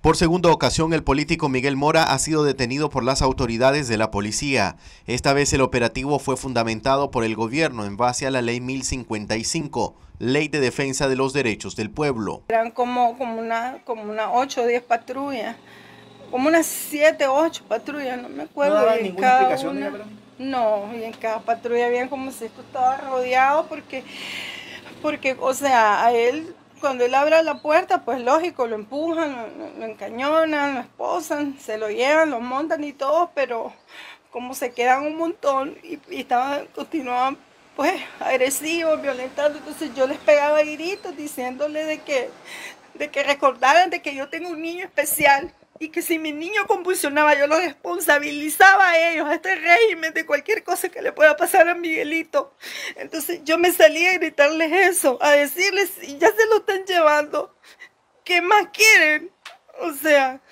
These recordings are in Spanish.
Por segunda ocasión, el político Miguel Mora ha sido detenido por las autoridades de la policía. Esta vez el operativo fue fundamentado por el gobierno en base a la ley 1055, Ley de Defensa de los Derechos del Pueblo. Eran como, como una como una 8 o 10 patrullas, como unas 7 o 8 patrullas, no me acuerdo. ¿No y en ninguna cada explicación? una- No, y en cada patrulla había como si esto estaba rodeado porque, porque, o sea, a él, cuando él abre la puerta, pues lógico, lo empujan, lo, encañonan, lo esposan, se lo llevan, lo montan y todo, pero como se quedan un montón y, y estaban, continuaban pues agresivos, violentando, entonces yo les pegaba gritos diciéndole de que, de que recordaran de que yo tengo un niño especial y que si mi niño convulsionaba yo lo responsabilizaba a ellos, a este régimen de cualquier cosa que le pueda pasar a Miguelito. Entonces yo me salí a gritarles eso, a decirles, y ya se lo están llevando, ¿qué más quieren? O sea,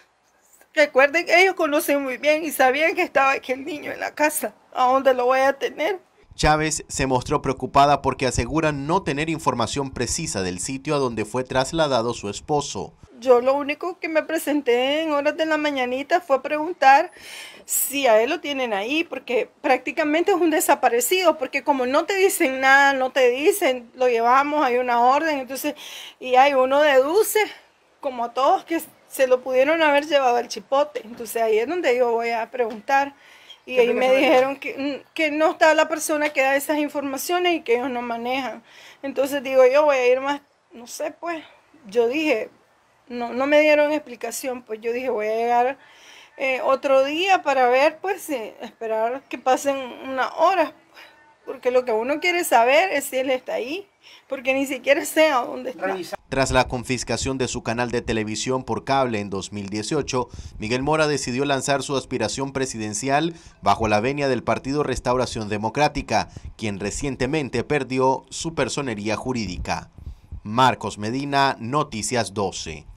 recuerden que ellos conocen muy bien y sabían que estaba aquel niño en la casa, ¿a dónde lo voy a tener? Chávez se mostró preocupada porque aseguran no tener información precisa del sitio a donde fue trasladado su esposo. Yo lo único que me presenté en horas de la mañanita fue preguntar si a él lo tienen ahí, porque prácticamente es un desaparecido, porque como no te dicen nada, no te dicen, lo llevamos, hay una orden, entonces, y hay uno deduce, como a todos, que se lo pudieron haber llevado al chipote. Entonces ahí es donde yo voy a preguntar. Y ¿Qué ahí me dijeron que, mm, que no está la persona que da esas informaciones y que ellos no manejan. Entonces digo, yo voy a ir más, no sé, pues, yo dije, no, no me dieron explicación, pues yo dije, voy a llegar eh, otro día para ver, pues, esperar que pasen unas horas, pues, porque lo que uno quiere saber es si él está ahí, porque ni siquiera sé a dónde está. Tras la confiscación de su canal de televisión por cable en 2018, Miguel Mora decidió lanzar su aspiración presidencial bajo la venia del Partido Restauración Democrática, quien recientemente perdió su personería jurídica. Marcos Medina, Noticias 12.